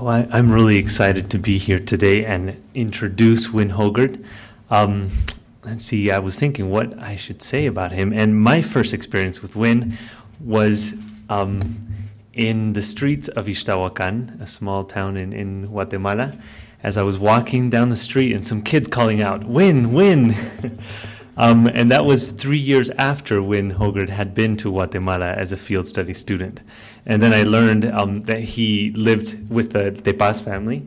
Well, I, I'm really excited to be here today and introduce Wynn Hougaard. Um, let's see, I was thinking what I should say about him. And my first experience with Wynn was um, in the streets of Ixtahuacan, a small town in, in Guatemala, as I was walking down the street and some kids calling out, Wynn, Wynn! um, and that was three years after Wynn Hougaard had been to Guatemala as a field study student. And then I learned um, that he lived with the De Paz family,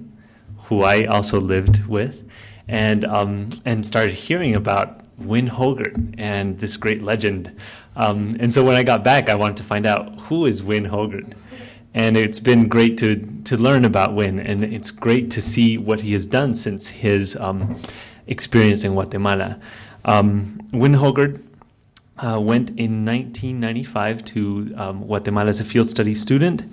who I also lived with and um, and started hearing about Wynn Hougaard and this great legend. Um, and so when I got back, I wanted to find out who is Wynn Hougaard. And it's been great to to learn about Wynn, and it's great to see what he has done since his um, experience in Guatemala. Um, Wynn Hougaard uh, went in 1995 to um, Guatemala as a field study student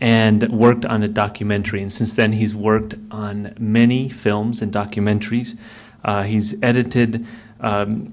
and worked on a documentary. And since then, he's worked on many films and documentaries. Uh, he's edited um,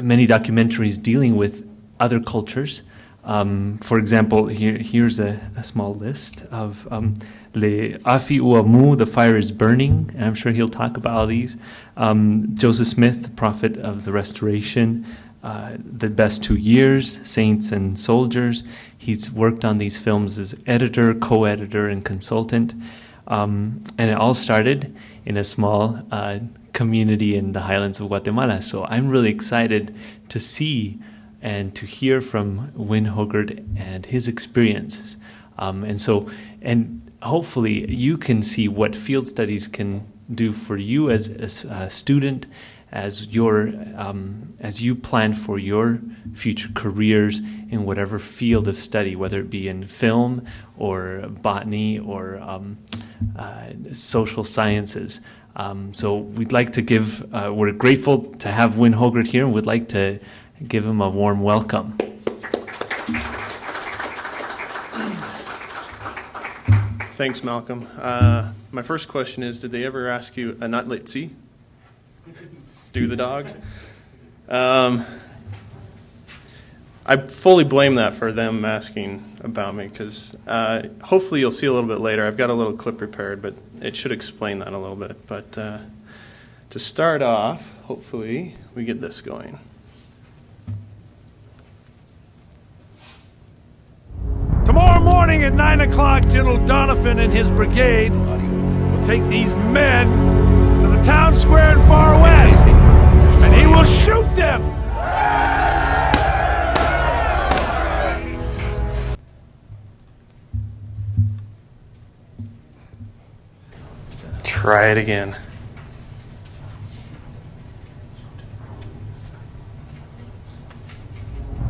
many documentaries dealing with other cultures. Um, for example, here, here's a, a, small list of um, Le Afi Uamu, The Fire is Burning, and I'm sure he'll talk about all these. Um, Joseph Smith, The Prophet of the Restoration, uh, The Best Two Years, Saints and Soldiers. He's worked on these films as editor, co editor, and consultant. Um, and it all started in a small uh, community in the highlands of Guatemala. So I'm really excited to see and to hear from Wynn Hougaard and his experiences. Um, and so, and hopefully, you can see what field studies can do for you as, as a student as your um, as you plan for your future careers in whatever field of study, whether it be in film or botany or um, uh, social sciences. Um, so we'd like to give. Uh, we're grateful to have Wynn Hougaard here, and we'd like to give him a warm welcome. Thanks, Malcolm. Uh, my first question is: Did they ever ask you a nut litzy? Do the dog. Um, I fully blame that for them asking about me because uh, hopefully you'll see a little bit later. I've got a little clip prepared, but it should explain that a little bit. But uh, to start off, hopefully we get this going. Tomorrow morning at 9 o'clock, General Donovan and his brigade will take these men to the town square in Far West will shoot them! Try it again.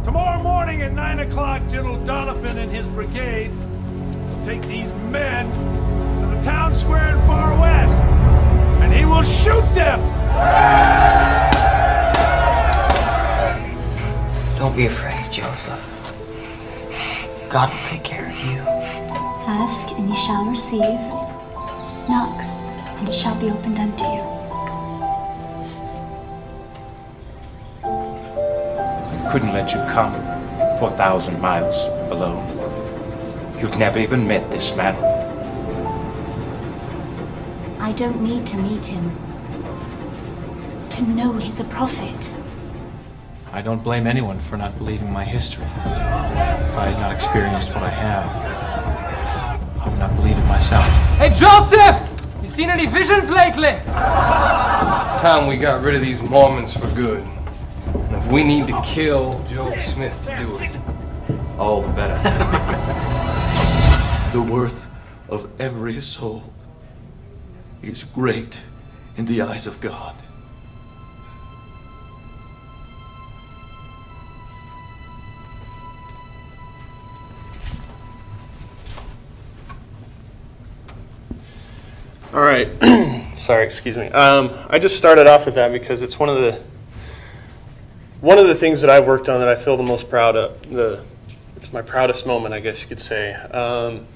Tomorrow morning at 9 o'clock, General Donovan and his brigade will take these men to the town square in Far West, and he will shoot them! Don't be afraid, Joseph. God will take care of you. Ask, and you shall receive. Knock, and it shall be opened unto you. I couldn't let you come 4,000 miles alone. You've never even met this man. I don't need to meet him. To know he's a prophet. I don't blame anyone for not believing my history. If I had not experienced what I have, I would not believe it myself. Hey, Joseph! You seen any visions lately? It's time we got rid of these Mormons for good. And if we need to kill Joe Smith to do it, all the better. the worth of every soul is great in the eyes of God. Right. Sorry, excuse me. Um, I just started off with that because it's one of the one of the things that I've worked on that I feel the most proud of. The it's my proudest moment, I guess you could say. Um,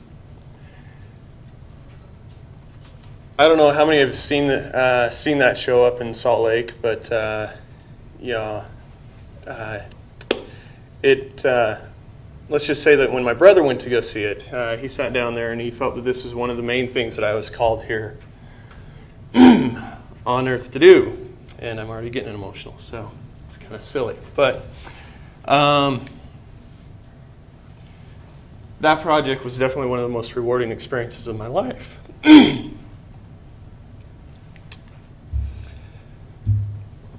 I don't know how many have seen the, uh, seen that show up in Salt Lake, but uh, yeah, uh, it uh, let's just say that when my brother went to go see it, uh, he sat down there and he felt that this was one of the main things that I was called here on earth to do. And I'm already getting emotional, so it's kind of silly. But um, that project was definitely one of the most rewarding experiences of my life.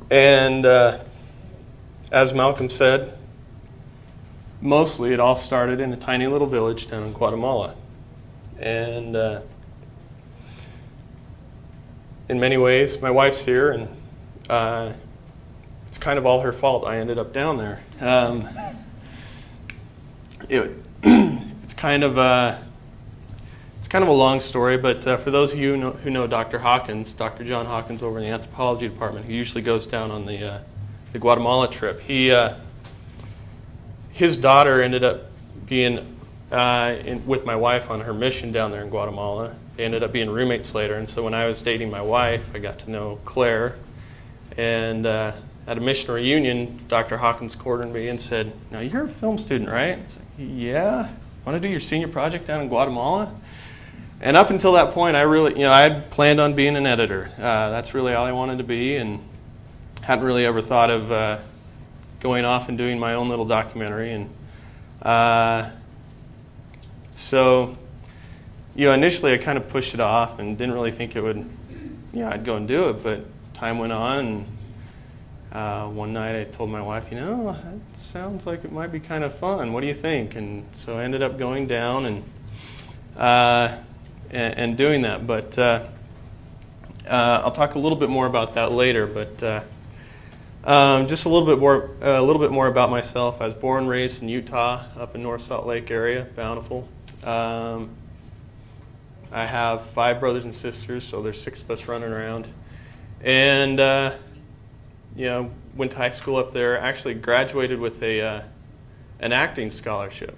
and uh, as Malcolm said, mostly it all started in a tiny little village down in Guatemala. And uh, in many ways, my wife's here, and uh, it's kind of all her fault I ended up down there. Um, it, it's kind of a, it's kind of a long story, but uh, for those of you who know, who know, Dr. Hawkins, Dr. John Hawkins over in the anthropology department, who usually goes down on the uh, the Guatemala trip, he uh, his daughter ended up being uh, in, with my wife on her mission down there in Guatemala. They ended up being roommates later, and so when I was dating my wife, I got to know Claire. And uh, at a mission reunion, Dr. Hawkins cornered me and said, "Now you're a film student, right?" "Yeah." Want to do your senior project down in Guatemala? And up until that point, I really, you know, I had planned on being an editor. Uh, that's really all I wanted to be, and hadn't really ever thought of uh, going off and doing my own little documentary. And uh, so, you know, initially I kind of pushed it off and didn't really think it would, you know, I'd go and do it. But time went on, and uh, one night I told my wife, you know, that sounds like it might be kind of fun. What do you think? And so I ended up going down and uh, and, and, doing that. But uh, uh, I'll talk a little bit more about that later. But uh, um, just a little bit more, a little bit more about myself. I was born and raised in Utah, up in North Salt Lake area, Bountiful. Um, I have five brothers and sisters, so there's six of us running around. And uh, you know, went to high school up there. Actually, graduated with a uh, an acting scholarship.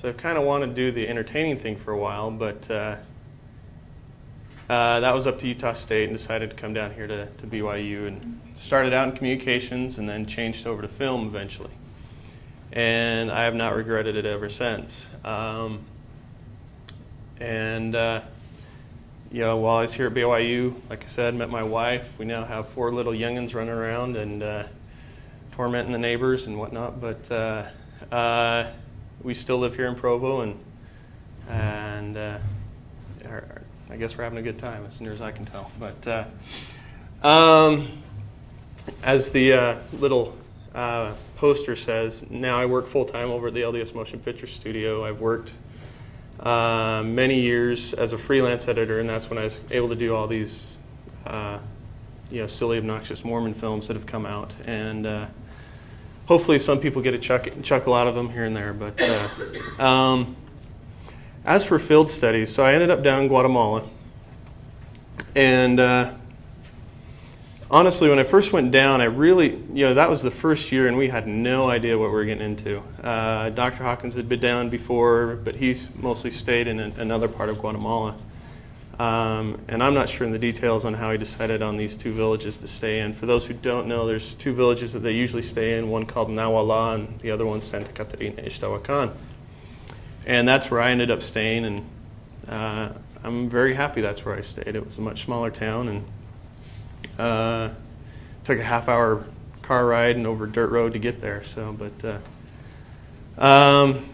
So I've kind of wanted to do the entertaining thing for a while, but uh, uh, that was up to Utah State and decided to come down here to, to BYU and started out in communications and then changed over to film eventually. And I have not regretted it ever since. Um, and uh, you know, while I was here at BYU, like I said, met my wife. We now have four little youngins running around and uh, tormenting the neighbors and whatnot. But uh, uh, we still live here in Provo, and and uh, I guess we're having a good time, as near as I can tell. But uh, um, as the little poster says, now I work full time over at the LDS Motion Picture Studio. I've worked uh, many years as a freelance editor, and that's when I was able to do all these, uh, you know, silly, obnoxious Mormon films that have come out. And uh, hopefully, some people get a chuck, chuckle out of them here and there. But uh, um, as for field studies, so I ended up down in Guatemala, and uh, honestly, when I first went down, I really, you know, that was the first year, and we had no idea what we were getting into. Uh, Dr. Hawkins had been down before, but he's mostly stayed in a, another part of Guatemala. Um, and I'm not sure in the details on how he decided on these two villages to stay in. For those who don't know, there's two villages that they usually stay in, one called Nahuala and the other one Santa Catarina Ixtahuacan. And that's where I ended up staying, and uh, I'm very happy that's where I stayed. It was a much smaller town, and uh, took a half hour car ride and over dirt road to get there. So, but uh, um,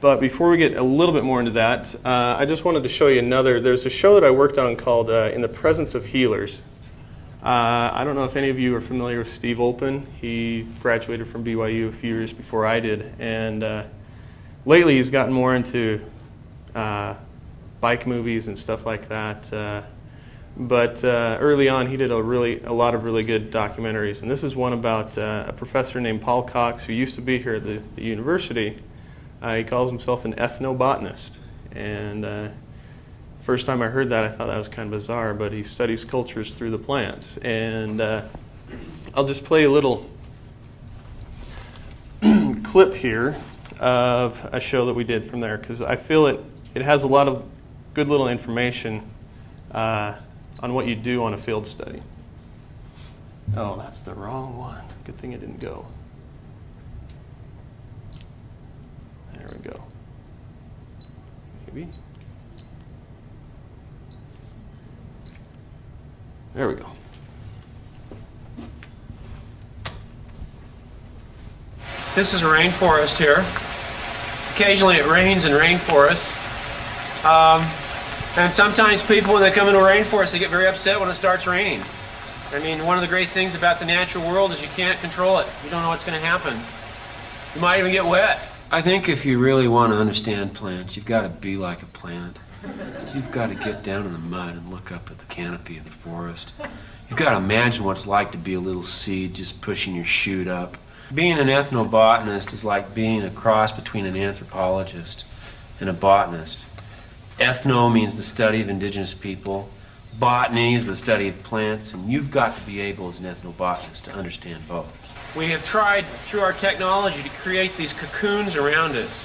but before we get a little bit more into that, uh, I just wanted to show you another. There's a show that I worked on called uh, "In the Presence of Healers." Uh, I don't know if any of you are familiar with Steve Olpin. He graduated from BYU a few years before I did, and uh, lately he's gotten more into bike movies and stuff like that. But uh, early on, he did a really a lot of really good documentaries, and this is one about uh, a professor named Paul Cox who used to be here at the, the university. Uh, he calls himself an ethnobotanist, and uh, first time I heard that, I thought that was kind of bizarre. But he studies cultures through the plants, and uh, I'll just play a little clip here of a show that we did from there because I feel it it has a lot of good little information. Uh, on what you do on a field study. Oh, that's the wrong one. Good thing it didn't go. There we go. Maybe. There we go. This is a rainforest here. Occasionally it rains in rainforests. Um, and sometimes people, when they come into a rainforest, they get very upset when it starts raining. I mean, one of the great things about the natural world is you can't control it. You don't know what's going to happen. You might even get wet. I think if you really want to understand plants, you've got to be like a plant. You've got to get down in the mud and look up at the canopy of the forest. You've got to imagine what it's like to be a little seed just pushing your shoot up. Being an ethnobotanist is like being a cross between an anthropologist and a botanist. Ethno means the study of indigenous people. Botany is the study of plants, and you've got to be able as an ethnobotanist to understand both. We have tried through our technology to create these cocoons around us,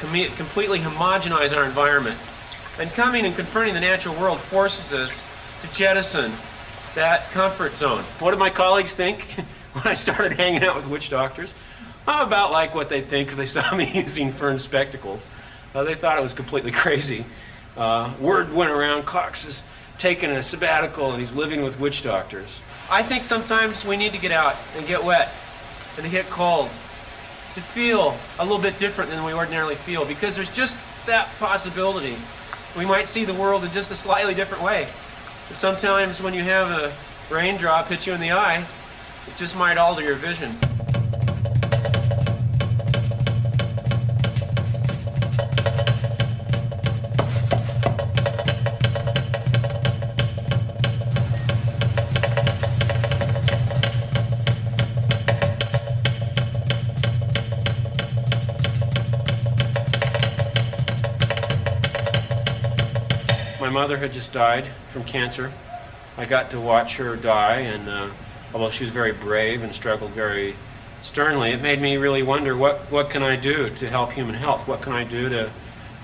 com- completely homogenize our environment. And coming and confronting the natural world forces us to jettison that comfort zone. What did my colleagues think when I started hanging out with witch doctors? I'm about like what they think if they saw me using fern spectacles. Uh, they thought it was completely crazy. Uh, word went around Cox is taking a sabbatical and he's living with witch doctors. I think sometimes we need to get out and get wet and to get cold, to feel a little bit different than we ordinarily feel because there's just that possibility. We might see the world in just a slightly different way. Sometimes when you have a raindrop hit you in the eye, it just might alter your vision. Mother had just died from cancer. I got to watch her die, and uh, although she was very brave and struggled very sternly, it made me really wonder what, what can I do to help human health? What can I do to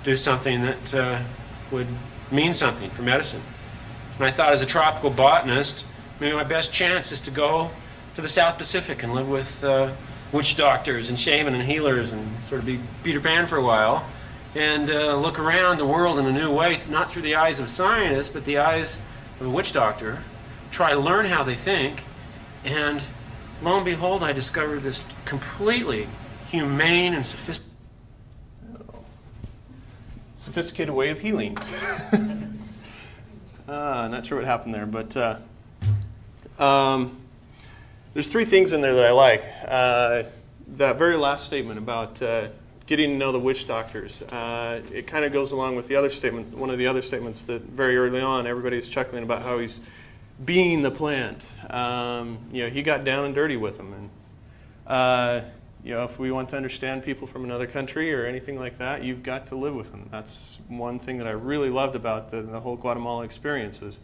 do something that uh, would mean something for medicine? And I thought, as a tropical botanist, maybe my best chance is to go to the South Pacific and live with uh, witch doctors and shaman and healers and sort of be Peter Pan for a while and uh, look around the world in a new way, not through the eyes of scientists, but the eyes of a witch doctor. Try to learn how they think, and lo and behold, I discovered this completely humane and sophisticated. Sophisticated way of healing. uh, not sure what happened there, but uh, um, there's three things in there that I like. Uh, that very last statement about uh, getting to know the witch doctors. Uh, it kind of goes along with the other statement, one of the other statements that very early on everybody's chuckling about how he's being the plant. Um, you know, he got down and dirty with them. And, uh, you know, if we want to understand people from another country or anything like that, you've got to live with them. That's one thing that I really loved about the, the whole Guatemala experience is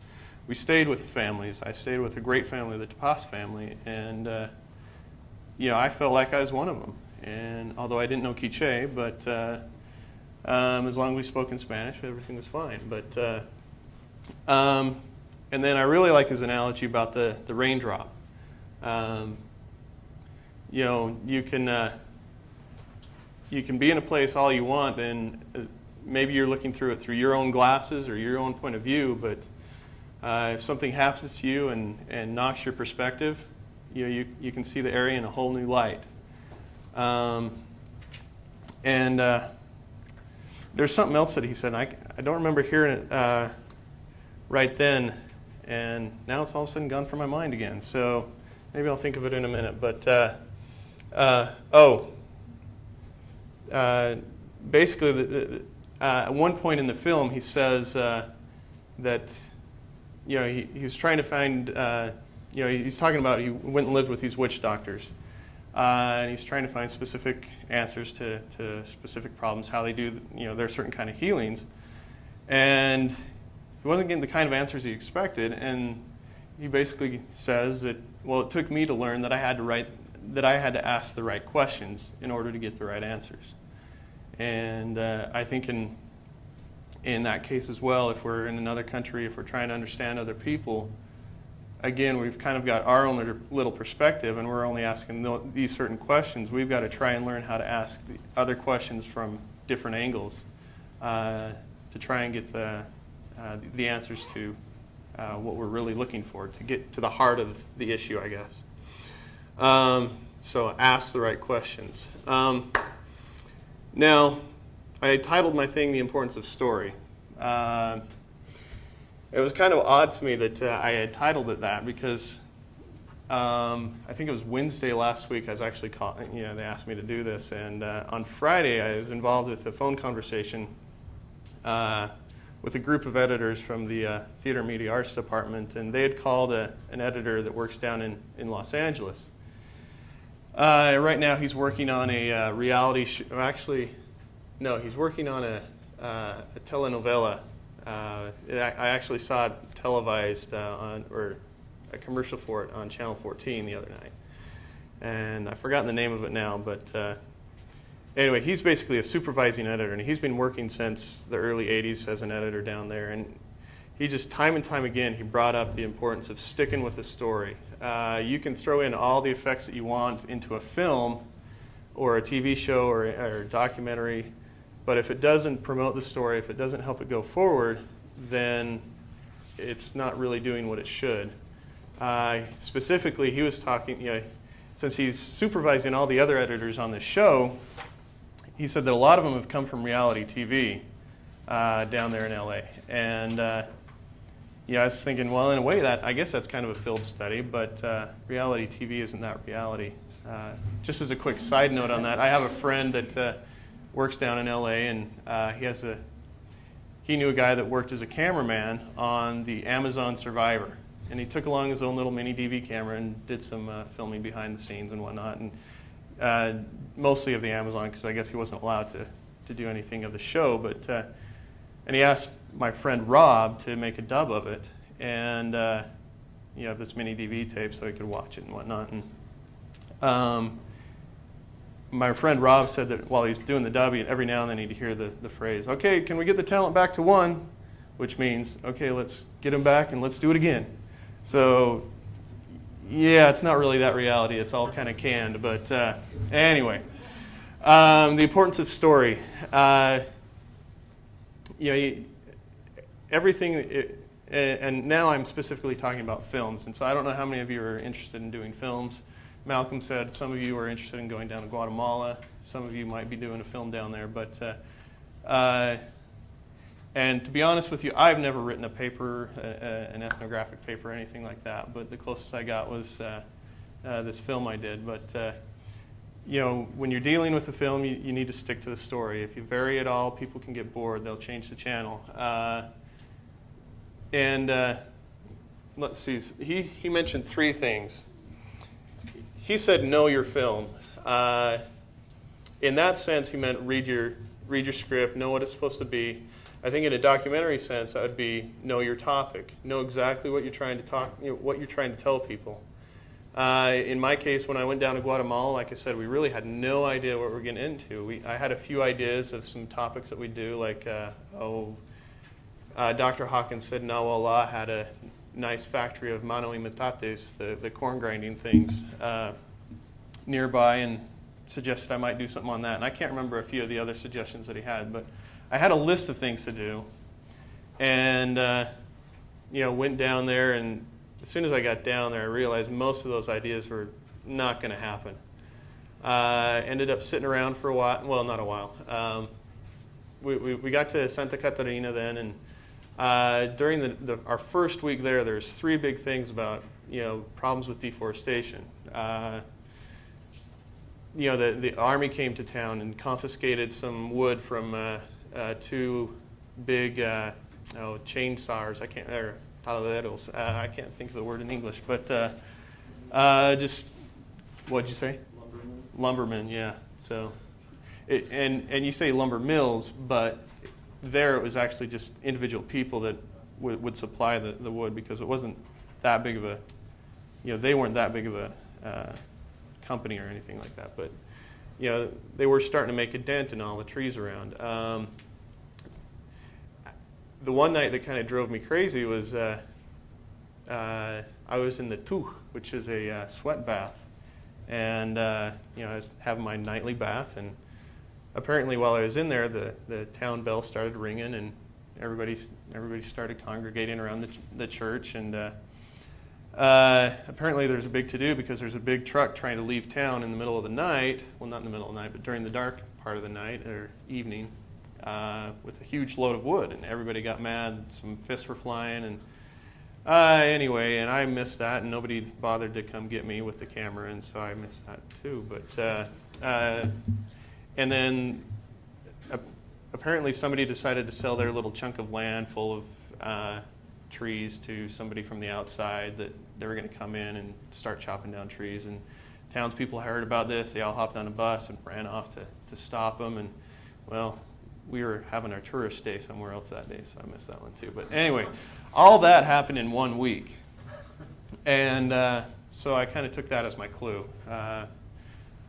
we stayed with families. I stayed with a great family, the Tapas family, and, uh, you know, I felt like I was one of them. And although I didn't know Quiche, but uh, um, as long as we spoke in Spanish, everything was fine. But uh, um, and then I really like his analogy about the the raindrop. Um, you know, you can uh, you can be in a place all you want, and uh, maybe you're looking through it through your own glasses or your own point of view. But uh, if something happens to you and, and knocks your perspective, you know, you, you can see the area in a whole new light. Um, and uh, there's something else that he said. I, I don't remember hearing it uh, right then, and now it's all of a sudden gone from my mind again. So maybe I'll think of it in a minute. But uh, uh oh, uh, basically, the, the, uh, at one point in the film, he says that you know he, he was trying to find. you know, he's talking about he went and lived with these witch doctors uh, and he's trying to find specific answers to, to specific problems, how they do, you know, there are certain kind of healings. And he wasn't getting the kind of answers he expected, and he basically says that, well, it took me to learn that I had to write, that I had to ask the right questions in order to get the right answers. And uh, I think in, in that case as well, if we're in another country, if we're trying to understand other people, again, we've kind of got our own little- perspective, and we're only asking these certain questions. We've got to try and learn how to ask the other questions from different angles uh, to try and get the, uh, the answers to uh, what we're really looking for, to get to the heart of the issue, I guess. Um, so ask the right questions. Um, now, I titled my thing "The Importance of Story." It was kind of odd to me that uh, I had titled it that because um, I think it was Wednesday last week. I was actually called, you know, they asked me to do this, and uh, on Friday I was involved with a phone conversation uh, with a group of editors from the uh, Theater Media Arts Department, and they had called a, an editor that works down in, in Los Angeles. Uh, right now, he's working on a uh, reality show. Actually, no, he's working on a, uh, a telenovela. Uh, it, I actually saw it televised uh, on, or a commercial for it on Channel 14 the other night. And I've forgotten the name of it now, but uh, anyway, he's basically a supervising editor, and he's been working since the early 80s as an editor down there. And he just, time and time again, he brought up the importance of sticking with the story. Uh, you can throw in all the effects that you want into a film or a TV show or, or a documentary, but if it doesn't promote the story, if it doesn't help it go forward, then it's not really doing what it should. Uh, specifically, he was talking, you know, since he's supervising all the other editors on this show, he said that a lot of them have come from reality TV uh, down there in LA. And uh, yeah, I was thinking, well, in a way, that I guess that's kind of a field study, but uh, reality TV isn't that reality. Uh, just as a quick side note on that, I have a friend that uh, works down in LA, and uh, he has a he knew a guy that worked as a cameraman on the Amazon Survivor, and he took along his own little mini DV camera and did some uh, filming behind the scenes and whatnot, and uh, mostly of the Amazon because I guess he wasn't allowed to to do anything of the show, but and he asked my friend Rob to make a dub of it, and uh, you know this mini DV tape so he could watch it and whatnot. And um, my friend Rob said that while he's doing the dub, every now and then he'd hear the, the phrase, "Okay, can we get the talent back to one?" Which means, "Okay, let's get him back and let's do it again." So yeah, it's not really that reality. It's all kind of canned, but uh, anyway. Um, the importance of story. Uh, you know, everything, it, and now I'm specifically talking about films, and so I don't know how many of you are interested in doing films. Malcolm said some of you are interested in going down to Guatemala. Some of you might be doing a film down there, but uh, uh, and to be honest with you, I've never written a paper, uh, an ethnographic paper, or anything like that. But the closest I got was uh, uh, this film I did. But uh, you know, when you're dealing with a film, you, you, need to stick to the story. If you vary at all, people can get bored. They'll change the channel. And let's see, he, he mentioned three things. He said, know your film. Uh, in that sense, he meant read your, read your script, know what it's supposed to be. I think in a documentary sense, that would be know your topic, know exactly what you're trying to talk, you know, what you're trying to tell people. Uh, in my case, when I went down to Guatemala, like I said, we really had no idea what we are getting into. We, I had a few ideas of some topics that we do, like, uh, oh, uh, Dr. Hawkins said Nahuala had a nice factory of mano y metates, the, the corn grinding things, uh, nearby, and suggested I might do something on that. And I can't remember a few of the other suggestions that he had, but I had a list of things to do. And, uh, you know, went down there and as soon as I got down there, I realized most of those ideas were not going to happen. Uh, ended up sitting around for a while. Well, not a while. Um, we, we, we, got to Santa Catarina then, and uh, during the, the, our first week there, there's three big things about you know problems with deforestation. Uh, you know, the, the army came to town and confiscated some wood from uh, uh, two big uh, oh, chainsaws. I can't. Or, taladeros. Uh, I can't think of the word in English, but uh, uh, just what'd you say? Lumbermen. Lumbermen, yeah. So, it, and and you say lumber mills, but there it was actually just individual people that would, would supply the, the wood because it wasn't that big of a, you know, they weren't that big of a uh, company or anything like that, but you know, they were starting to make a dent in all the trees around. Um, the one night that kind of drove me crazy was uh, uh, I was in the tuch, which is a uh, sweat bath, and uh, you know I was having my nightly bath, and apparently while I was in there, the, the town bell started ringing, and everybody everybody started congregating around the, the church, and uh, uh, apparently there's a big to do because there's a big truck trying to leave town in the middle of the night. Well, not in the middle of the night, but during the dark part of the night or evening, uh, with a huge load of wood, and everybody got mad. Some fists were flying, and uh, anyway, and I missed that, and nobody bothered to come get me with the camera, and so I missed that too. But uh, uh, and then uh, apparently somebody decided to sell their little chunk of land full of uh, trees to somebody from the outside that they were going to come in and start chopping down trees. And townspeople heard about this. They all hopped on a bus and ran off to, to stop them. And well, we were having our tourist day somewhere else that day, so I missed that one too. But anyway, all that happened in one week. And uh, so I kind of took that as my clue. Uh,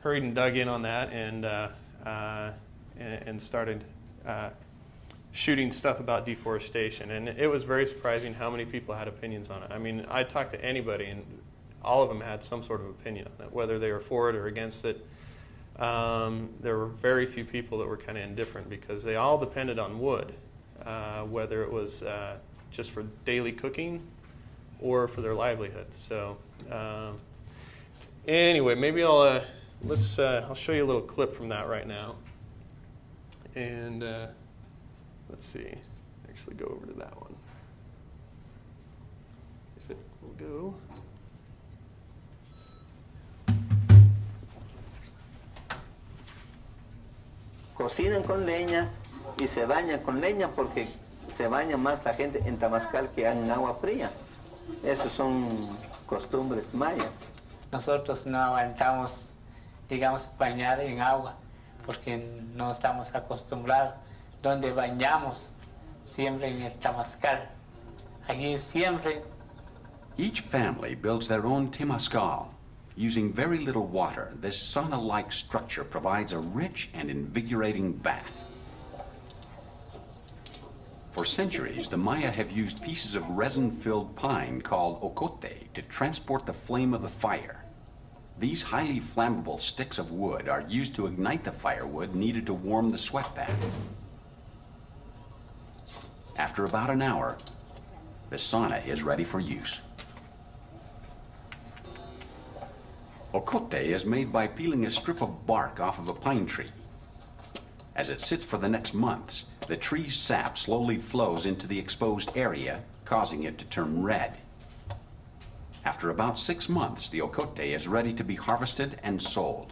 hurried and dug in on that and, uh, and, and, started uh, shooting stuff about deforestation. And it was very surprising how many people had opinions on it. I mean, I talked to anybody, and all of them had some sort of opinion on it, whether they were for it or against it. Um, there were very few people that were kind of indifferent because they all depended on wood, uh, whether it was uh, just for daily cooking or for their livelihood. So, um, anyway, maybe I'll uh, let's uh, I'll show you a little clip from that right now, and uh, let's see, actually go over to that one. If it will go. cocinan con leña y se bañan con leña porque se baña más la gente en Tamascal que en agua fría. Esas son costumbres mayas. Nosotros no aguantamos, digamos, bañar en agua porque no estamos acostumbrados. Donde bañamos, siempre en el Tamascal. Aquí siempre. Each family builds their own Temascal. Using very little water, this sauna-like structure provides a rich and invigorating bath. For centuries, the Maya have used pieces of resin-filled pine called ocote to transport the flame of the fire. These highly flammable sticks of wood are used to ignite the firewood needed to warm the sweat bath. After about an hour, the sauna is ready for use. Ocote is made by peeling a strip of bark off of a pine tree. As it sits for the next months, the tree's sap slowly flows into the exposed area, causing it to turn red. After about six months, the ocote is ready to be harvested and sold.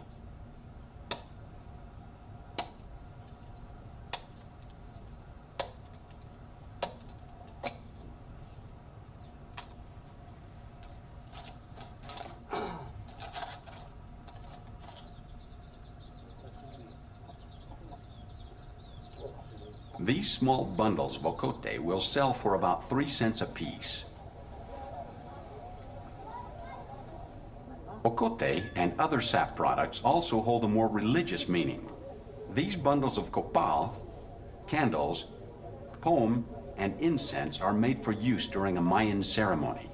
These small bundles of ocote will sell for about three cents a Ocote and other sap products also hold a more religious meaning. These bundles of copal, candles, pom, and incense are made for use during a Mayan ceremony.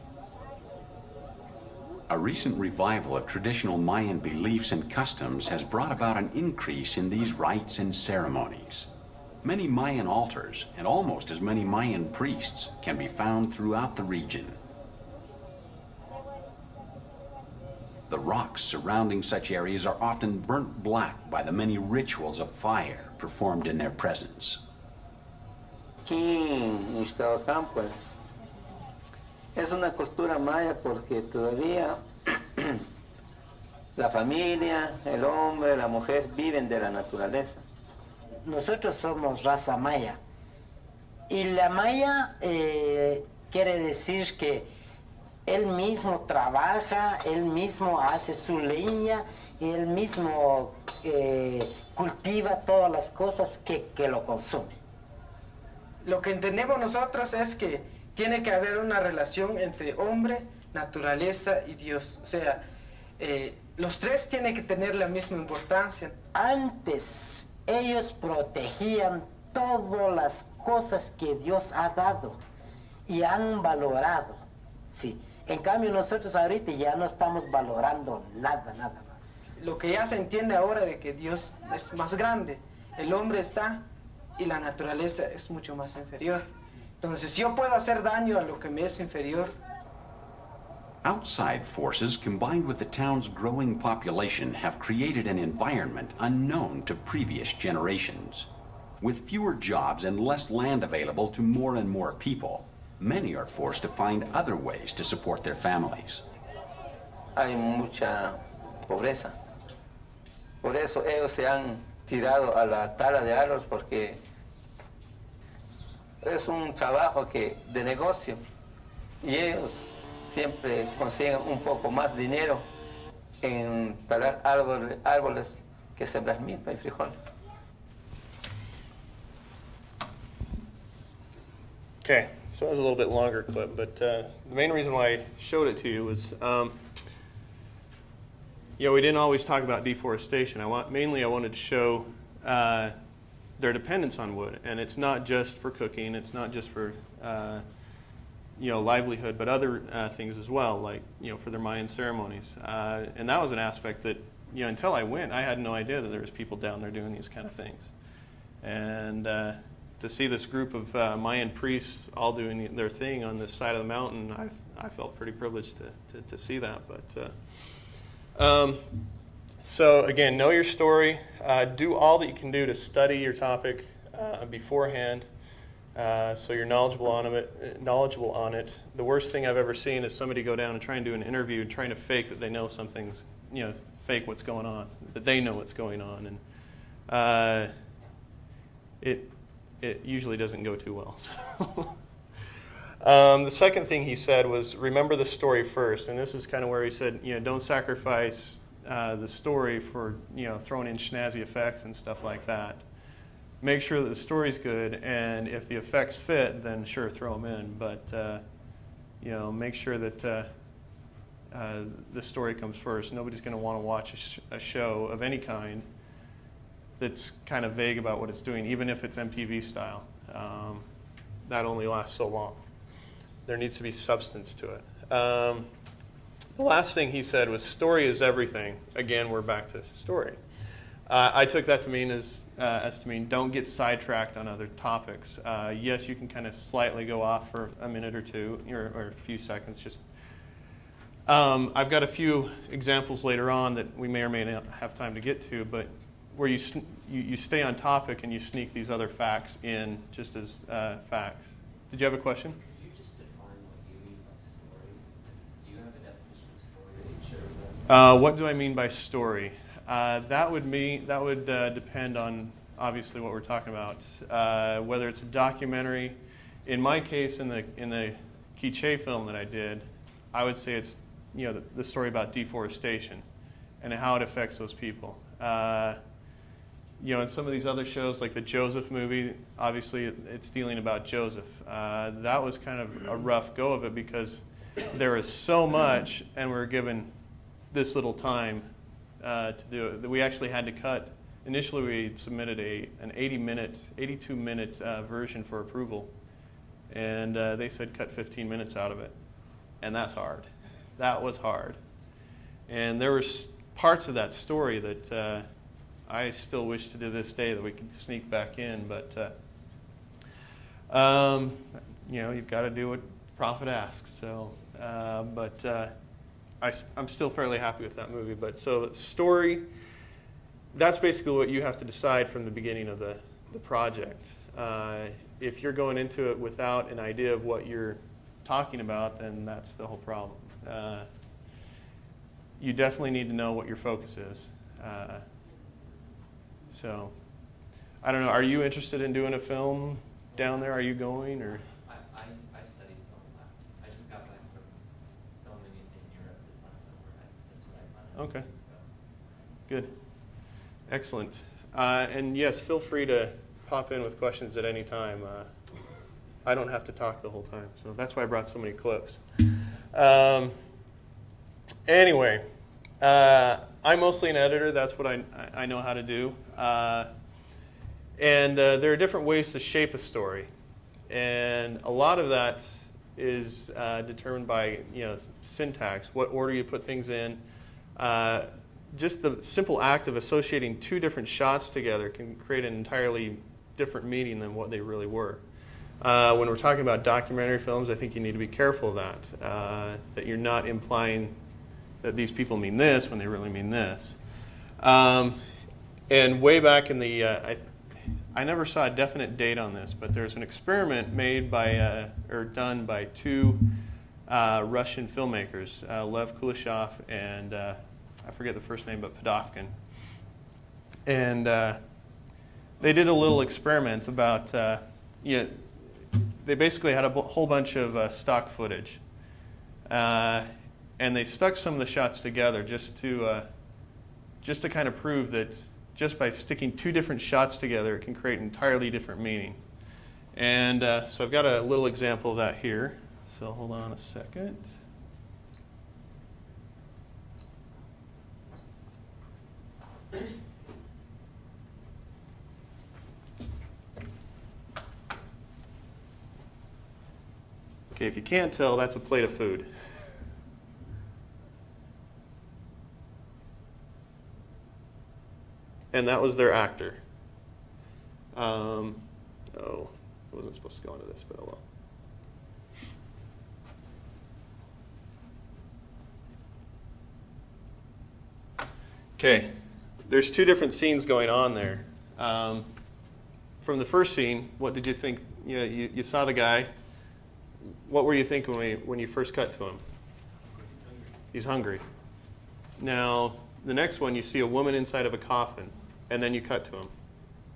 A recent revival of traditional Mayan beliefs and customs has brought about an increase in these rites and ceremonies. Many Mayan altars and almost as many Mayan priests can be found throughout the region. The rocks surrounding such areas are often burnt black by the many rituals of fire performed in their presence. Aquí en Ixtahuacán, pues, es una cultura maya porque todavía la familia, el hombre, la mujer viven de la naturaleza. nosotros somos raza maya. Y la maya eh, quiere decir que él mismo trabaja, él mismo hace su leña, y él mismo eh, cultiva todas las cosas que, que lo consume. Lo que entendemos nosotros es que tiene que haber una relación entre hombre, naturaleza y Dios. O sea, eh, los tres tienen que tener la misma importancia. Antes ellos protegían todas las cosas que Dios ha dado y han valorado. Sí, En cambio nosotros ahorita ya no estamos valorando nada, nada, nada. Lo que ya se entiende ahora de que Dios es más grande, el hombre está y la naturaleza es mucho más inferior. Entonces, yo puedo hacer daño a lo que me es inferior. Outside forces combined with the town's growing population have created an environment unknown to previous generations. With fewer jobs and less land available to more and more people, many are forced to find other ways to support their families. Hay mucha pobreza. Por eso ellos se han tirado a la tala de árboles porque es un trabajo que, de negocio y ellos siempre consiguen un poco más dinero en talar árboles, que sembrar milpa y frijol. Okay, so that was a little bit longer clip, but uh, the main reason why I showed it to you was, um, you know, we didn't always talk about deforestation. I want mainly I wanted to show uh, their dependence on wood, and it's not just for cooking. It's not just for uh, you know livelihood, but other uh, things as well, like you know for their Mayan ceremonies. Uh, and that was an aspect that you know until I went, I had no idea that there was people down there doing these kind of things, and uh, to see this group of uh, Mayan priests all doing their thing on this side of the mountain, I, I felt pretty privileged to, to, to see that. But uh, um, so again, know your story. Uh, do all that you can do to study your topic uh, beforehand, uh, so you're knowledgeable on it. Knowledgeable on it. The worst thing I've ever seen is somebody go down and try and do an interview, trying to fake that they know something's, you know, fake what's going on, that they know what's going on, and uh, it it usually doesn't go too well. um, the second thing he said was remember the story first, and this is kind of where he said, you know, don't sacrifice uh, the story for you know throwing in snazzy effects and stuff like that. Make sure that the story's good, and if the effects fit, then sure throw them in. But uh, you know, make sure that uh, uh the story comes first. Nobody's going to want to watch a, sh- a show of any kind that's kind of vague about what it's doing, even if it's MTV style. Um, that only lasts so long. There needs to be substance to it. Um, the last thing he said was story is everything. Again, we're back to story. Uh, I took that to mean as, uh, as to mean don't get sidetracked on other topics. Uh, yes, you can kind of slightly go off for a minute or two or, or a few seconds. Just um, I've got a few examples later on that we may or may not have time to get to, but where you, you, you stay on topic and you sneak these other facts in just as uh, facts. Did you have a question? Could you just define what you mean by story? Do you have a definition of story that you share with us? Uh, what do I mean by story? Uh, that would mean that would uh, depend on obviously what we're talking about. Uh, whether it's a documentary, in my case, in the in the Quiche film that I did, I would say it's you know the, the story about deforestation and how it affects those people. You know, in some of these other shows, like the Joseph movie, obviously it's dealing about Joseph. Uh, that was kind of a rough go of it because there is so much, and we are given this little time uh, to do it. We actually had to cut. Initially, we submitted a an 80 minute, 82 minute uh, version for approval, and uh, they said cut 15 minutes out of it, and that's hard. That was hard, and there were parts of that story that uh, I still wish to do this day that we could sneak back in, but uh, um, you know, you've got to do what prophet asks. So, uh, but uh, I, am still fairly happy with that movie. But so story, that's basically what you have to decide from the beginning of the, the project. Uh, if you're going into it without an idea of what you're talking about, then that's the whole problem. Uh, you definitely need to know what your focus is. So, I don't know. Are you interested in doing a film down there? Are you going or? I, I, I studied film. I just got back from filming in Europe this last summer. that's what I planned Okay. So. Good. Excellent. Uh, and yes, feel free to pop in with questions at any time. Uh, I don't have to talk the whole time, so that's why I brought so many clips. Um, anyway, uh, I'm mostly an editor. That's what I, I know how to do. Uh, and uh, there are different ways to shape a story. And a lot of that is uh, determined by you know syntax, what order you put things in. Uh, just the simple act of associating two different shots together can create an entirely different meaning than what they really were. Uh, when we're talking about documentary films, I think you need to be careful of that. Uh, that you're not implying that these people mean this when they really mean this. Um, and way back in the, uh, I, I never saw a definite date on this, but there's an experiment made by, uh, or done by two uh, Russian filmmakers, uh, Lev Kuleshov and uh, I forget the first name, but Pudovkin. And uh, they did a little experiment about, uh, you know, they basically had a whole bunch of stock footage. And they stuck some of the shots together just to, uh, just to kind of prove that just by sticking two different shots together, it can create an entirely different meaning. And uh, so I've got a little example of that here. So hold on a second. Okay, if you can't tell, that's a plate of food. And that was their actor. Um, oh, I wasn't supposed to go into this, but oh well. Okay, there's two different scenes going on there. Um, from the first scene, what did you think? You know, you, you saw the guy. What were you thinking when, you, when you first cut to him? He's hungry. Now, the next one, you see a woman inside of a coffin, and then you cut to him.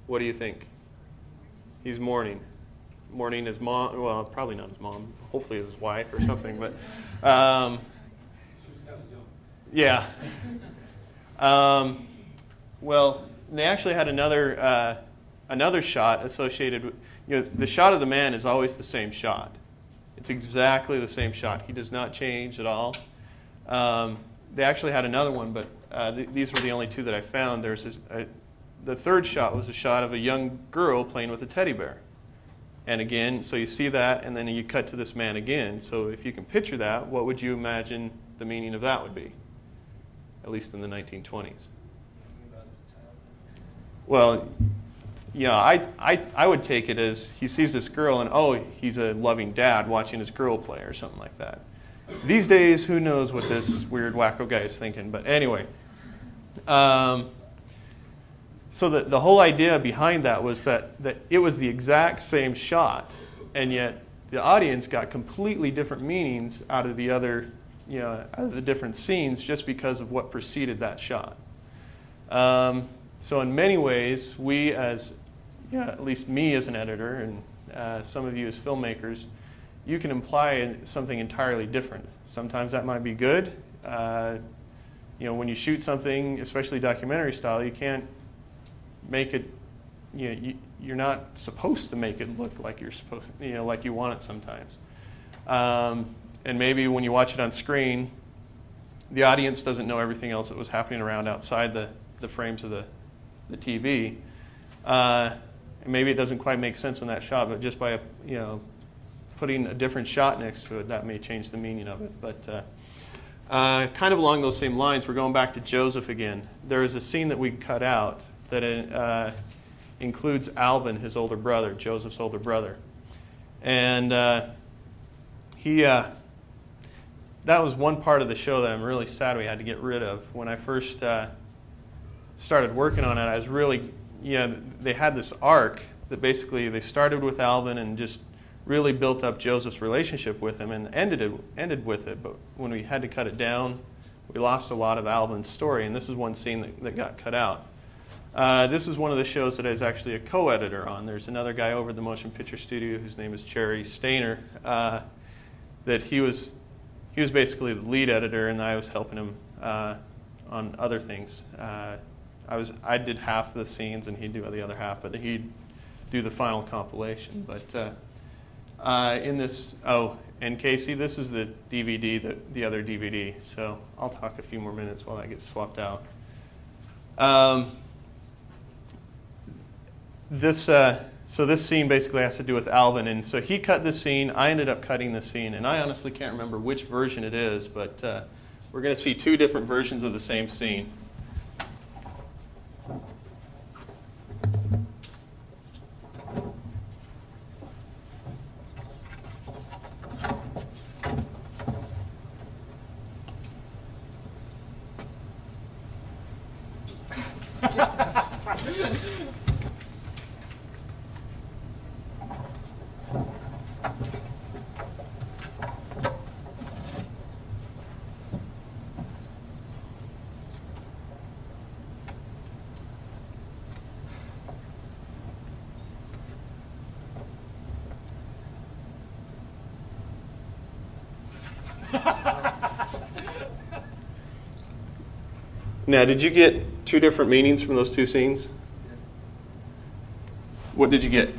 What do you think? He's mourning. Mourning his mom, well, probably not his mom, hopefully his wife or something, but um, yeah. Um, well, they actually had another, uh, another shot associated with, you know, the shot of the man is always the same shot. It's exactly the same shot. He does not change at all. Um, they actually had another one, but uh, th- these were the only two that I found. There's this, uh, the third shot was a shot of a young girl playing with a teddy bear. And again, so you see that, and then you cut to this man again. So if you can picture that, what would you imagine the meaning of that would be? At least in the 1920s. Well, yeah, I, I, I would take it as he sees this girl and, oh, he's a loving dad watching his girl play or something like that. These days, who knows what this weird wacko guy is thinking. But anyway. Um, so the, the whole idea behind that was that, that it was the exact same shot, and yet the audience got completely different meanings out of the other, you know, out of the different scenes just because of what preceded that shot. Um, so in many ways, we as, yeah, at least me as an editor, and uh, some of you as filmmakers, you can imply something entirely different. Sometimes that might be good. Uh, you know, when you shoot something, especially documentary style, you can't make it. You know, you, you're not supposed to make it look like you're supposed, you know, like you want it sometimes. Um, and maybe when you watch it on screen, the audience doesn't know everything else that was happening around outside the, the frames of the, the TV. Uh, and maybe it doesn't quite make sense in that shot, but just by a you know putting a different shot next to it, that may change the meaning of it. But uh, uh, kind of along those same lines, we're going back to Joseph again. There is a scene that we cut out that uh, includes Alvin, his older brother, Joseph's older brother. And uh, he, uh, that was one part of the show that I'm really sad we had to get rid of. When I first uh, started working on it, I was really, you know, they had this arc that basically they started with Alvin and just really built up Joseph's relationship with him and ended it, ended with it. But when we had to cut it down, we lost a lot of Alvin's story, and this is one scene that, that got cut out. Uh, this is one of the shows that I was actually a co-editor on. There's another guy over at the Motion Picture Studio whose name is Cherry Stainer. Uh, that he was he was basically the lead editor, and I was helping him uh, on other things. Uh, I was I did half the scenes, and he'd do the other half, but he'd do the final compilation. But uh, in this, oh, and Casey, this is the DVD, the, the other DVD. So I'll talk a few more minutes while that gets swapped out. Um, this, uh, so this scene basically has to do with Alvin, and so he cut this scene. I ended up cutting this scene, and I honestly can't remember which version it is, but uh, we're going to see two different versions of the same scene. Now, did you get two different meanings from those two scenes? What did you get?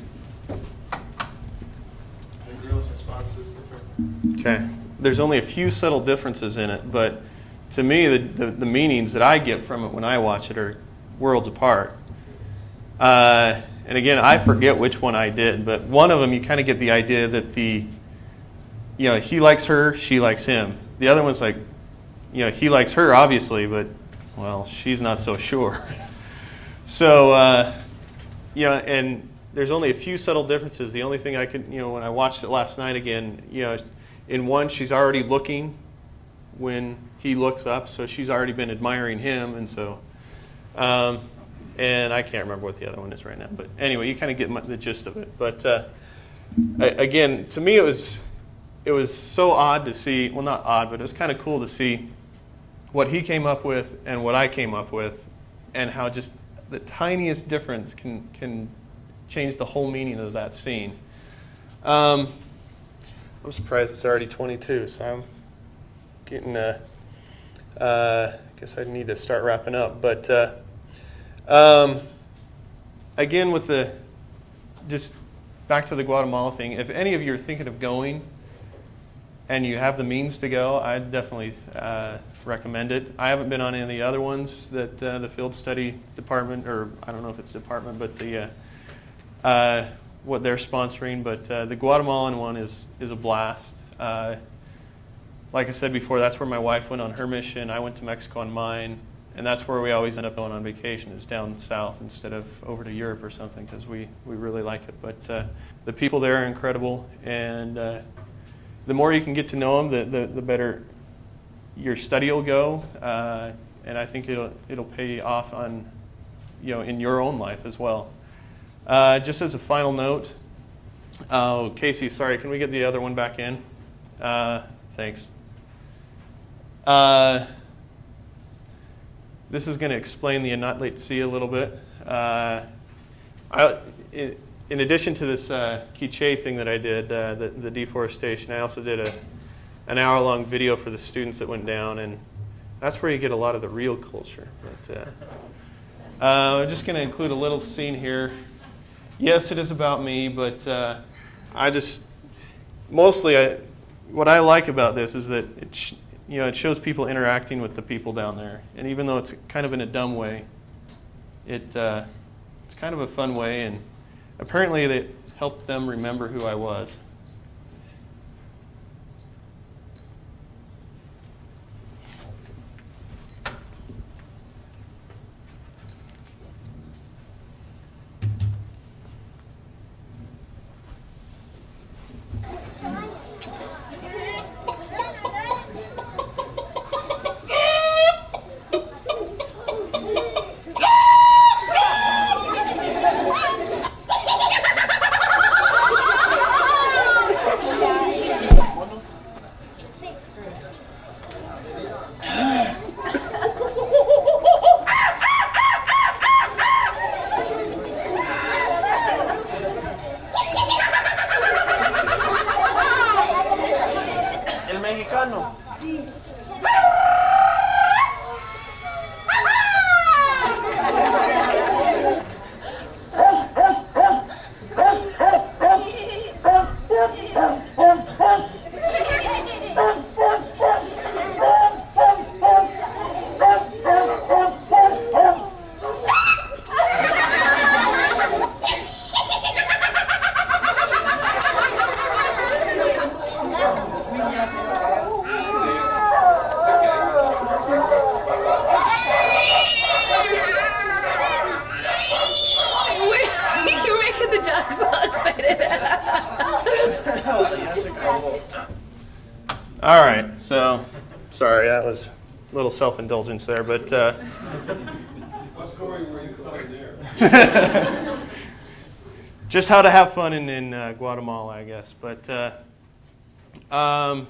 The girl's response was different. Okay. There's only a few subtle differences in it, but to me, the, the, the meanings that I get from it when I watch it are worlds apart. Uh, and again, I forget which one I did, but one of them you kind of get the idea that the, you know, he likes her, she likes him. The other one's like, you know, he likes her obviously, but well, she's not so sure. so, uh, you know, and there's only a few subtle differences. The only thing I could, you know, when I watched it last night again, you know, in one she's already looking when he looks up, so she's already been admiring him, and so, um, and I can't remember what the other one is right now, but anyway, you kind of get my, the gist of it. But uh, I, again, to me, it was it was so odd to see. Well, not odd, but it was kind of cool to see what he came up with and what I came up with, and how just the tiniest difference can can change the whole meaning of that scene. Um, I'm surprised it's already 22, so I'm getting. Uh, uh, I guess I need to start wrapping up, but uh, um, again with the just back to the Guatemala thing. If any of you are thinking of going and you have the means to go, I'd definitely uh, recommend it. I haven't been on any of the other ones that uh, the field study department, or I don't know if it's department, but the uh, uh what they're sponsoring. But uh, the Guatemalan one is is a blast. Uh, like I said before, that's where my wife went on her mission. I went to Mexico on mine, and that's where we always end up going on vacation is down south instead of over to Europe or something because we, we really like it. But the people there are incredible, and the more you can get to know them, the, the, the better your study will go, uh, and I think it'll it'll pay off on, you know, in your own life as well. Uh, just as a final note, oh Casey, sorry, can we get the other one back in? Uh, thanks. Uh, this is going to explain the Anat Sea a little bit. Uh, I, in addition to this uh, Quiche thing that I did, uh, the, the deforestation, I also did a an hour long video for the students that went down, and that's where you get a lot of the real culture. But, uh, uh, I'm just going to include a little scene here. Yes, it is about me, but uh, I just mostly I, what I like about this is that it you know it shows people interacting with the people down there, and even though it's kind of in a dumb way, it uh, it's kind of a fun way, and apparently it helped them remember who I was. A little self indulgence there, but. Uh, What story were you telling there? just how to have fun in, in uh, Guatemala, I guess. But, uh, um,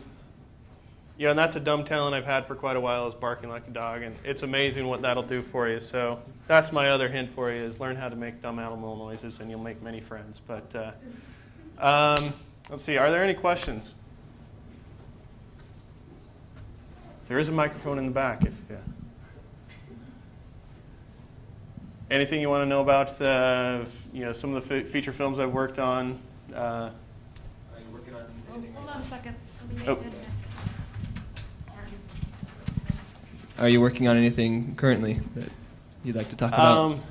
yeah, and that's a dumb talent I've had for quite a while is barking like a dog, and it's amazing what that'll do for you. So that's my other hint for you is learn how to make dumb animal noises, and you'll make many friends. But uh, um, let's see, are there any questions? There is a microphone in the back. If yeah. Anything you want to know about uh, you know some of the fe- feature films I've worked on? Uh, Are you working on anything? Hold on a second. Oh. Are you working on anything currently that you'd like to talk about? Um,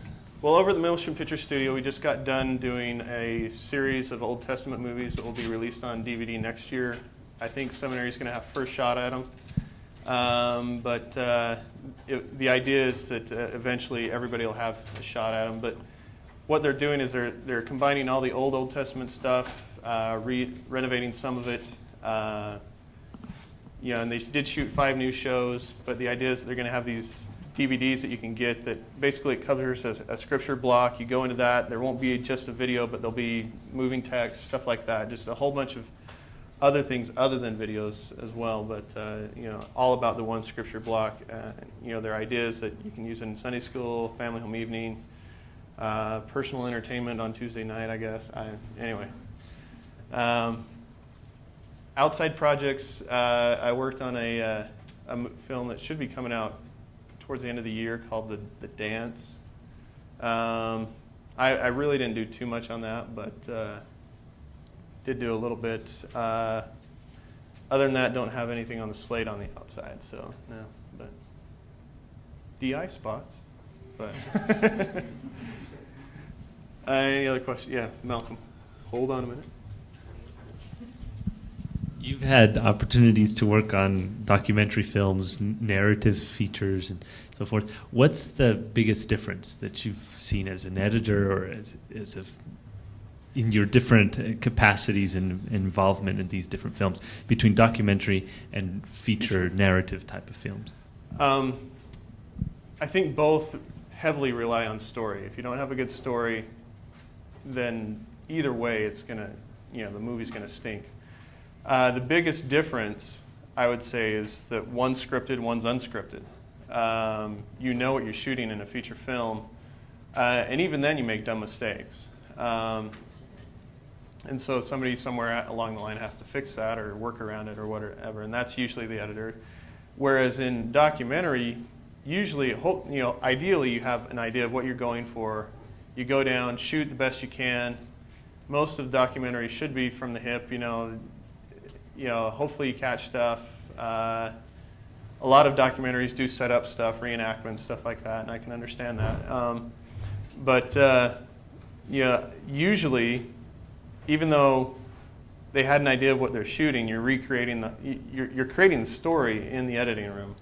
well, over at the Motion Picture Studio, we just got done doing a series of Old Testament movies that will be released on DVD next year. I think Seminary is going to have first shot at them. Um, but uh, it, the idea is that uh, eventually everybody will have a shot at them. But what they're doing is they're, they're combining all the old Old Testament stuff, uh, re- renovating some of it. Uh, you know, and they did shoot five new shows, but the idea is they're going to have these DVDs that you can get that basically covers a, a scripture block. You go into that, there won't be just a video, but there'll be moving text, stuff like that. Just a whole bunch of other things other than videos as well, but uh, you know, all about the one scripture block. Uh, you know, their ideas that you can use in Sunday school, family home evening, uh, personal entertainment on Tuesday night, I guess. I, anyway. Um, outside projects, uh, I worked on a, uh, a film that should be coming out towards the end of the year called The, the Dance. Um, I, I really didn't do too much on that, but uh, did do a little bit. Uh, other than that, don't have anything on the slate on the outside, so no. But DI spots, but uh, any other questions? Yeah, Malcolm. Hold on a minute. You've had opportunities to work on documentary films, narrative features, and so forth. What's the biggest difference that you've seen as an editor or as, as a, in your different uh, capacities and involvement in these different films between documentary and feature narrative type of films? Um, I think both heavily rely on story. If you don't have a good story, then either way, it's gonna, you know, the movie's gonna stink. Uh, the biggest difference, I would say, is that one's scripted, one's unscripted. Um, you know what you're shooting in a feature film, uh, and even then, you make dumb mistakes. Um, and so somebody somewhere along the line has to fix that or work around it or whatever, and that's usually the editor. Whereas in documentary, usually, you know, ideally you have an idea of what you're going for. You go down, shoot the best you can. Most of the documentaries should be from the hip, you know. You know, hopefully you catch stuff. Uh, a lot of documentaries do set up stuff, reenactments, stuff like that, and I can understand that. Um, but uh, yeah, usually, even though they had an idea of what they're shooting, you're recreating the, you're, you're creating the story in the editing room.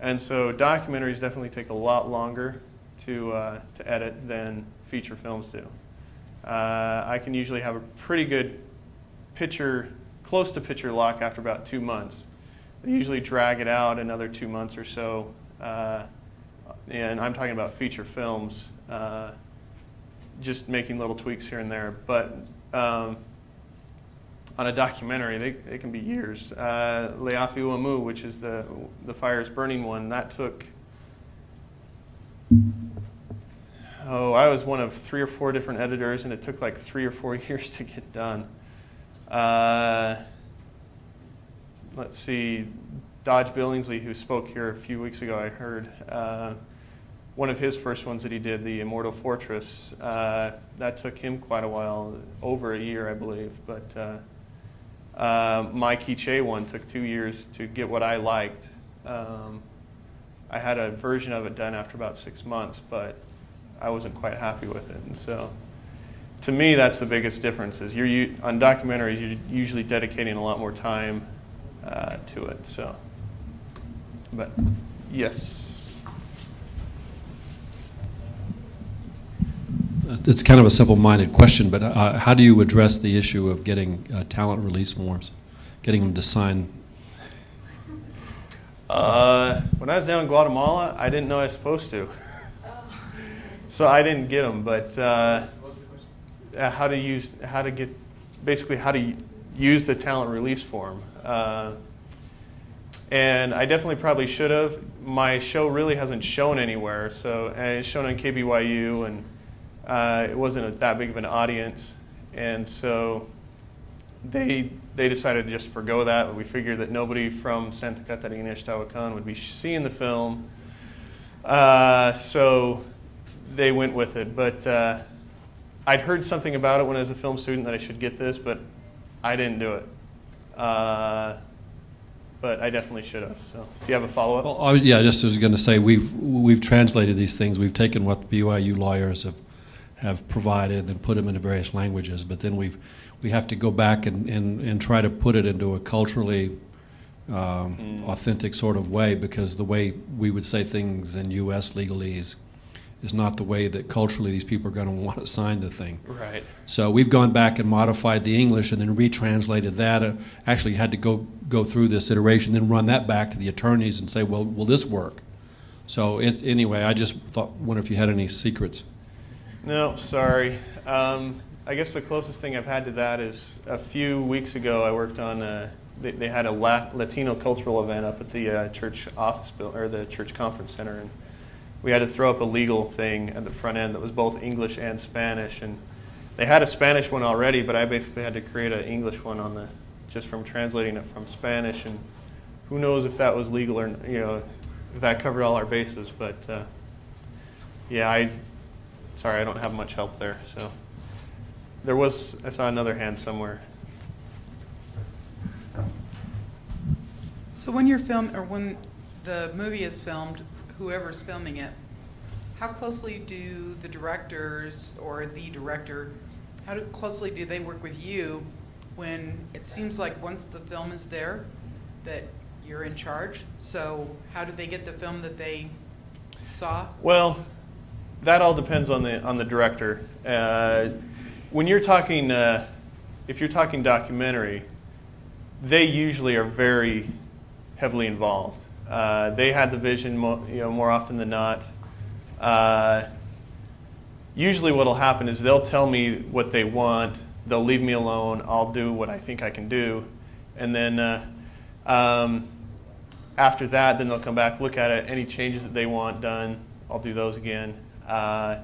And so documentaries definitely take a lot longer to, uh, to edit than feature films do. Uh, I can usually have a pretty good picture, close to picture lock after about two months. They usually drag it out another two months or so. Uh, and I'm talking about feature films, uh, just making little tweaks here and there. But um, on a documentary, they, they can be years. Uh, Leafi which is the, the fire is burning one, that took, oh, I was one of three or four different editors, and it took like three or four years to get done. Uh, let's see, Dodge Billingsley, who spoke here a few weeks ago, I heard. Uh, one of his first ones that he did, the Immortal Fortress, uh, that took him quite a while, over a year, I believe. But uh, uh, my Quiche one took two years to get what I liked. Um, I had a version of it done after about six months, but I wasn't quite happy with it. And so, to me, that's the biggest difference. Is you're on documentaries, you're usually dedicating a lot more time uh, to it. So, but yes. It's kind of a simple-minded question, but uh, how do you address the issue of getting uh, talent release forms getting them to sign? Uh, when I was down in Guatemala, I didn't know I was supposed to. so I didn't get them, but uh, uh, how to use, how to get, basically how to use the talent release form. Uh, and I definitely probably should have. My show really hasn't shown anywhere, so it's shown on KBYU, and uh, it wasn't a, that big of an audience, and so they they decided to just forego that. We figured that nobody from Santa Catarina, Ixtahuacan would be seeing the film, uh, so they went with it. But uh, I'd heard something about it when I was a film student that I should get this, but I didn't do it. Uh, but I definitely should have. So, do you have a follow up? Well, I, yeah, just was going to say we've we've translated these things. We've taken what BYU lawyers have have provided and put them into various languages, but then we've we have to go back and, and, and try to put it into a culturally um, authentic sort of way because the way we would say things in U.S. legalese is not the way that culturally these people are going to want to sign the thing. Right. So we've gone back and modified the English and then retranslated that. Uh, actually, had to go go through this iteration, then run that back to the attorneys and say, well, will this work? So it, anyway, I just thought, wonder if you had any secrets. No, sorry. Um, I guess the closest thing I've had to that is a few weeks ago. I worked on a, they, they had a La- Latino cultural event up at the uh, church office or the church conference center, and we had to throw up a legal thing at the front end that was both English and Spanish. And they had a Spanish one already, but I basically had to create an English one on the just from translating it from Spanish. And who knows if that was legal or you know if that covered all our bases. But uh, yeah, I sorry I don't have much help there. So there was I saw another hand somewhere. So when you're film, or when the movie is filmed, whoever's filming it, how closely do the directors or the director, how do, closely do they work with you when it seems like once the film is there, that you're in charge? So how do they get the film that they saw? Well, that all depends on the on the director. Uh, when you're talking, uh, if you're talking documentary, they usually are very heavily involved. Uh, they had the vision, mo- you know, more often than not. Uh, usually, what'll happen is they'll tell me what they want. They'll leave me alone. I'll do what I think I can do, and then uh, um, after that, then they'll come back, look at it. Any changes that they want done, I'll do those again. Uh,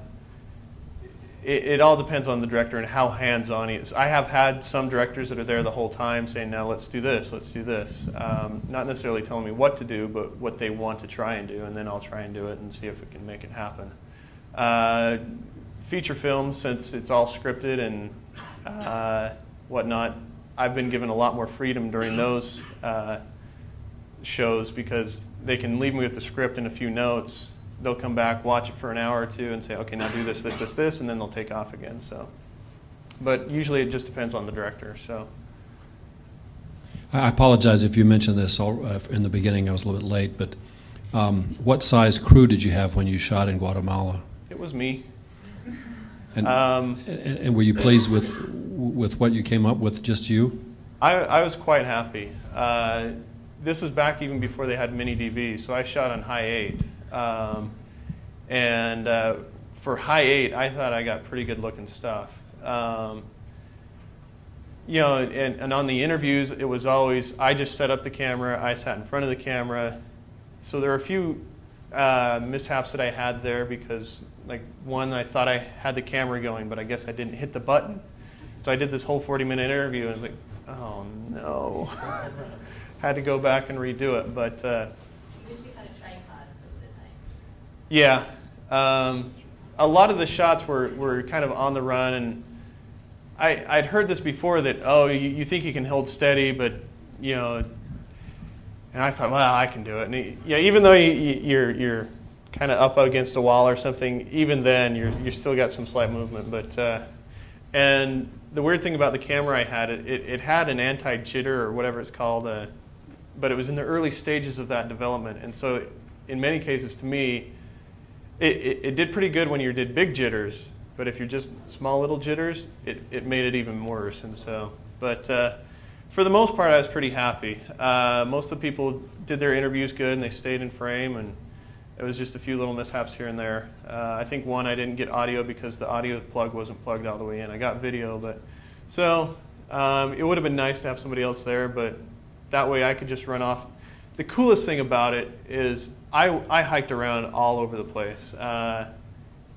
it, it all depends on the director and how hands-on he is. I have had some directors that are there the whole time saying, "Now let's do this, let's do this." Um, not necessarily telling me what to do, but what they want to try and do, and then I'll try and do it and see if we can make it happen. Uh, feature films, since it's all scripted and uh, whatnot, I've been given a lot more freedom during those uh, shows because they can leave me with the script and a few notes. They'll come back, watch it for an hour or two, and say, "Okay, now do this, this, this, this," and then they'll take off again. So, but usually it just depends on the director. So, I apologize if you mentioned this uh, in the beginning. I was a little bit late, but um, what size crew did you have when you shot in Guatemala? it was me. And, Um, and, and were you pleased with with what you came up with, just you? I, I was quite happy. Uh, this was back even before they had mini DV, so I shot on high eight. Um, and uh, for high eight, I thought I got pretty good looking stuff. Um, you know, and, and on the interviews, it was always I just set up the camera, I sat in front of the camera. So there were a few uh, mishaps that I had there because, like, one, I thought I had the camera going, but I guess I didn't hit the button. So I did this whole 40 minute interview and I was like, oh no. had to go back and redo it. But uh, yeah, um, a lot of the shots were, were kind of on the run. And I, I'd heard this before that, oh, you, you think you can hold steady, but, you know, and I thought, well, I can do it. And it- yeah, even though you, you- you're, you're kind of up against a wall or something, even then, you're, you still got some slight movement. But, uh, and the weird thing about the camera I had, it, it, it had an anti jitter or whatever it's called, uh, but it was in the early stages of that development. And so, in many cases, to me, it, it, it did pretty good when you did big jitters, but if you're just small little jitters, it, it made it even worse. And so, but uh, for the most part, I was pretty happy. Uh, most of the people did their interviews good and they stayed in frame, and it was just a few little mishaps here and there. Uh, I think one I didn't get audio because the audio plug wasn't plugged all the way in. I got video, but so um, it would have been nice to have somebody else there, but that way I could just run off. The coolest thing about it is I, I hiked around all over the place. Uh,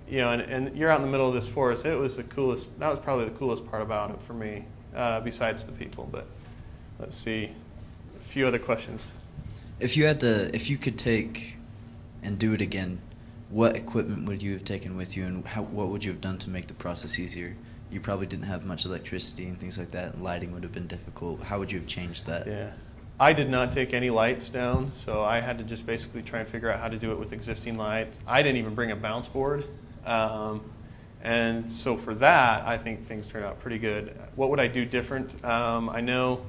you know, and, and you're out in the middle of this forest. It was the coolest. That was probably the coolest part about it for me, uh, besides the people. But let's see, a few other questions. If you had to, if you could take and do it again, what equipment would you have taken with you, and how, what would you have done to make the process easier? You probably didn't have much electricity and things like that. And lighting would have been difficult. How would you have changed that? Yeah. I did not take any lights down, so I had to just basically try and figure out how to do it with existing lights. I didn't even bring a bounce board. Um, and so for that, I think things turned out pretty good. What would I do different? Um, I know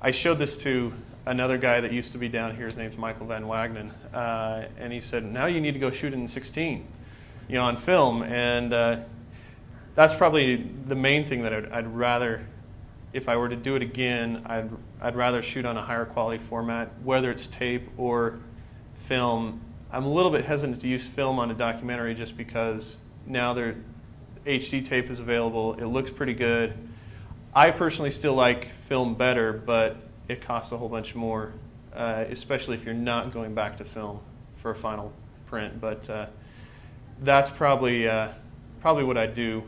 I showed this to another guy that used to be down here. His name's Michael Van Wagenen. Uh, and he said, now you need to go shoot it in 16, you know, on film. And uh, that's probably the main thing that I'd, I'd rather, if I were to do it again, I'd, I'd rather shoot on a higher quality format, whether it's tape or film. I'm a little bit hesitant to use film on a documentary just because now there HD tape is available. It looks pretty good. I personally still like film better, but it costs a whole bunch more, uh, especially if you're not going back to film for a final print. But uh, that's probably uh, probably what I do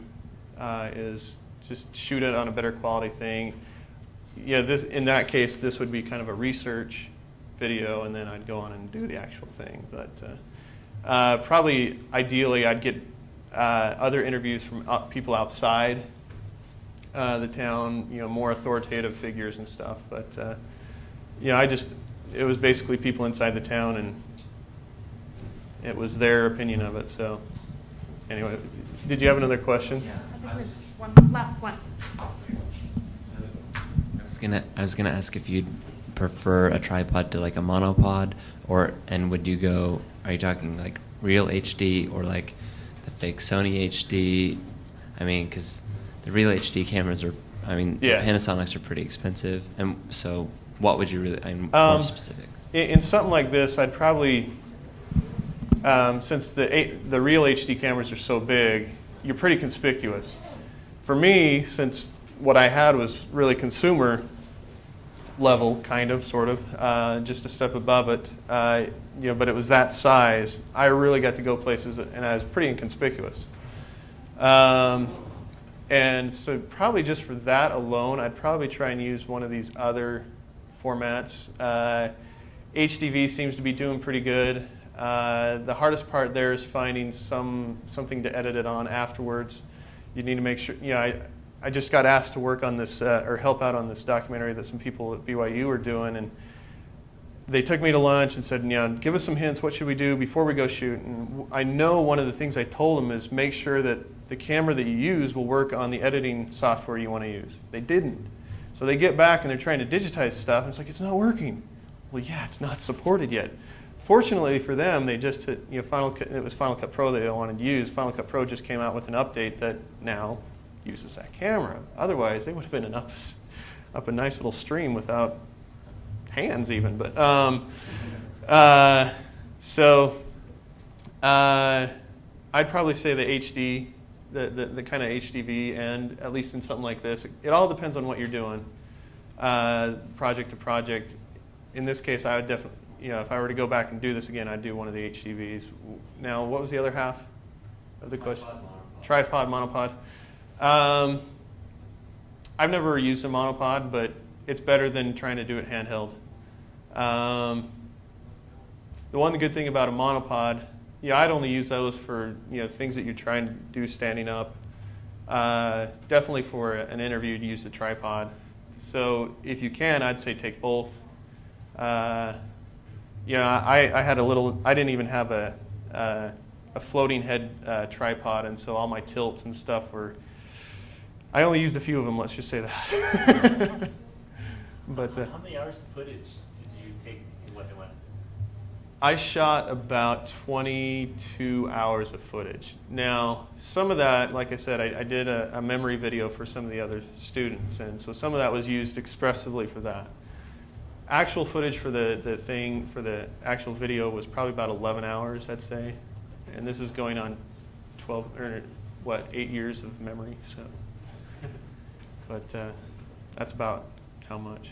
uh, is just shoot it on a better quality thing. Yeah, this in that case, this would be kind of a research video, and then I'd go on and do the actual thing. But uh, uh, probably ideally, I'd get uh, other interviews from uh, people outside uh, the town, you know, more authoritative figures and stuff. But uh, you know, I just it was basically people inside the town, and it was their opinion of it. So anyway, did you have another question? Yeah, I think we have one last one. I was gonna I was gonna ask if you'd prefer a tripod to like a monopod, or and would you go? Are you talking like real HD or like the fake Sony HD? I mean, because the real HD cameras are. I mean, Yeah. the Panasonics are pretty expensive, and so what would you really? I'm Um, more specific. In, in something like this, I'd probably, um, since the the real HD cameras are so big, you're pretty conspicuous. For me, since what I had was really consumer level, kind of, sort of, uh, just a step above it, uh, you know, but it was that size. I really got to go places, and I was pretty inconspicuous. Um, and so, probably just for that alone, I'd probably try and use one of these other formats. Uh, HDV seems to be doing pretty good. Uh, the hardest part there is finding some something to edit it on afterwards. You need to make sure. You know, I, I just got asked to work on this uh, or help out on this documentary that some people at BYU are doing, and they took me to lunch and said, you know, give us some hints. What should we do before we go shoot? And I know one of the things I told them is make sure that the camera that you use will work on the editing software you want to use. They didn't. So they get back and they're trying to digitize stuff, and it's like, it's not working. Well, yeah, it's not supported yet. Fortunately for them, they just hit, you know, Final Cut, it was Final Cut Pro that they wanted to use. Final Cut Pro just came out with an update that now uses that camera. Otherwise, they would have been an up, up a nice little stream without hands even. But um, uh, so uh, I'd probably say the HD, the, the, the kind of HDV and at least in something like this. It all depends on what you're doing, uh, project to project. In this case, I would definitely, you know, if I were to go back and do this again, I'd do one of the HDVs. Now, what was the other half of the question? Tripod, monopod. Um, I've never used a monopod, but it's better than trying to do it handheld. Um, the one good thing about a monopod, yeah, I'd only use those for you know things that you're trying to do standing up. Uh, definitely for an interview, to use the tripod. So if you can, I'd say take both. Uh, you know, I, I had a little. I didn't even have a uh, a floating head uh, tripod, and so all my tilts and stuff were. I only used a few of them. Let's just say that. but uh, How many hours of footage did you take in what they went? I shot about 22 hours of footage. Now, some of that, like I said, I, I did a, a memory video for some of the other students, and so some of that was used expressively for that. Actual footage for the, the thing, for the actual video was probably about 11 hours, I'd say. And this is going on 12, or what, eight years of memory, so. But uh, that's about how much.